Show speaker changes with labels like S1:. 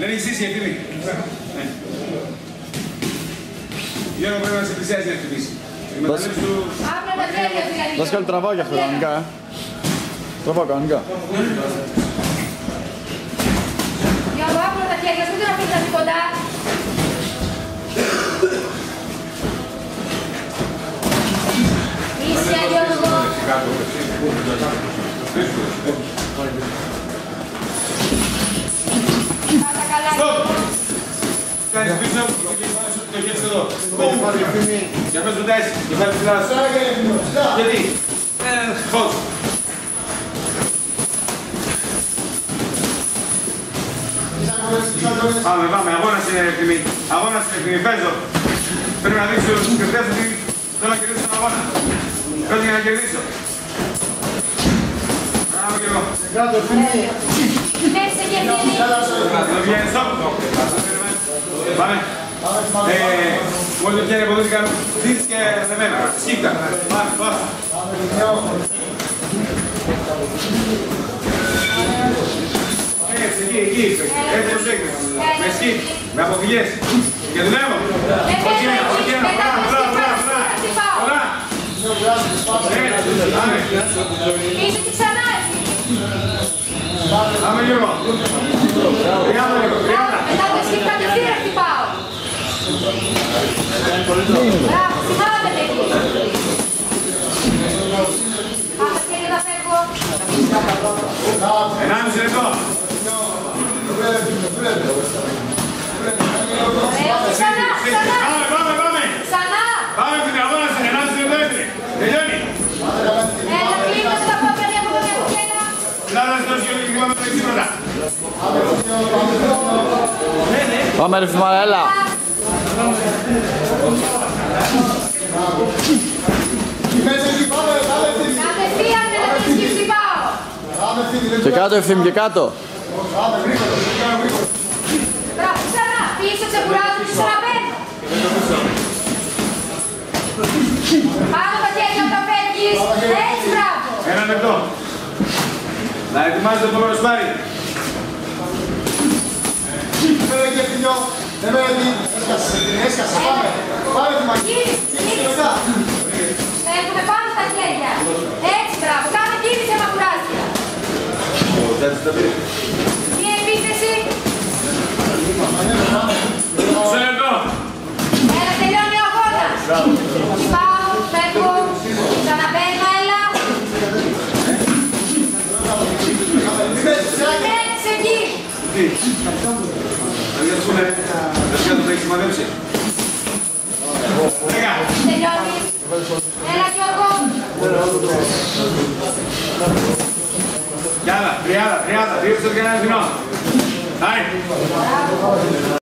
S1: Δεν έχεις ζήσει ευθύνη. Ναι. Γιώργο πρέπει να σε πλησιάζει να χτυπήσει. Εκμεταλλεύεις του...
S2: Άπλα τα χέρια του για
S3: Δάσκαλε τραβάω για αυτό κανονικά, ε. Τραβάω κανονικά.
S2: Γιώργο, άπλα τα χέρια σου, δεν αφήνεις να είσαι κοντά. Ίσια, Γιώργο. Πάτα καλά, Γιώργο.
S1: Κάνεις πίσω, το χέρι σου εδώ. Μπούμ. Για πες μου τέσσερις, κεφάλι ψηλά. Γιατί; Ε, φως. Πάμε, πάμε, αγώνας είναι ευθυμή. Αγώνας είναι ευθυμή, παίζω. Πρέπει να δείξω στους κριτές ότι θέλω να κερδίσω τον αγώνα. Παίζω για να κερδίσω. Μπράβο και εγώ.
S2: Δέξε και ευθύνη.
S1: Το βγαίνει, stop. Πάμε. Ε, Μόλις το χέρι αποδείχθηκαν δεις και θεμένα. Σκύπτα. Πάμε, πάμε. Έτσι, εκεί, εκεί είσαι. Έτσι ως έκρης. Με σκύπ, με αποφυγές. Και δουλεύω.
S2: Δεν
S1: Όχι
S2: θέλω
S1: ένα, όχι
S2: να
S1: ένα.
S2: μετά
S1: Μπράβο,
S2: το
S1: μπράβο,
S2: χτυπάω,
S1: μπράβο,
S2: χτυπάω.
S1: Ωραία. Έτσι, πάμε.
S2: Πίσω και ξανά έτσι.
S1: Πάμε λίγο. Τριάντα λίγο, τριάντα.
S2: Μετά το σκύπ κατευθείαν χτυπάω. Μπράβο, θυμάμαι παιδί. Πάτα χέρια να φεύγω.
S1: Ενάμιση λεπτό.
S2: Ωραίο, ξανά, ξανά.
S1: Πάμε, πάμε, πάμε.
S2: Ξανά.
S1: Πάμε στην αγώνα στην ενάμιση λεπτό έτρε. Τελειώνει.
S2: Έλα, κλείνω στα πόδια από τον Ευκένα.
S1: Λάρα στο σκιό και πάμε το εξήματα.
S3: Πάμε ρε Φιμάρα, έλα.
S2: Κατευθείαν με το σκύπ χτυπάω.
S3: Και κάτω ευθύμη, και κάτω.
S2: Μπράβο, ξανά. Πίσω ξεκουράζω και ξαναπαίρνω. Πάνω τα χέρια όταν φεύγεις. Έτσι, μπράβο.
S1: Ένα λεπτό. Να ετοιμάζετε το επόμενο σπάρι.
S2: Γύρισε, γύρισε. Φεύγουμε πάνω στα χέρια. Έτσι, μπράβο. Κάνε κίνηση άμα κουράζει. Μία επίθεση.
S1: Σε λεπτό.
S2: Έλα, τελειώνει ο αγώνας. Πάω, φεύγω. Ξαναμπαίνω, έλα. Μένεις εκεί.
S1: Δεν σου είναι. Δεν το έχει σημαδέψει. Λέγα.
S2: Τελειώνει. Έλα, Γιώργο.
S1: Κι άλλα. Τριάδα, τριάδα. Δύο πιστό και ένα ευθυνό. Άι.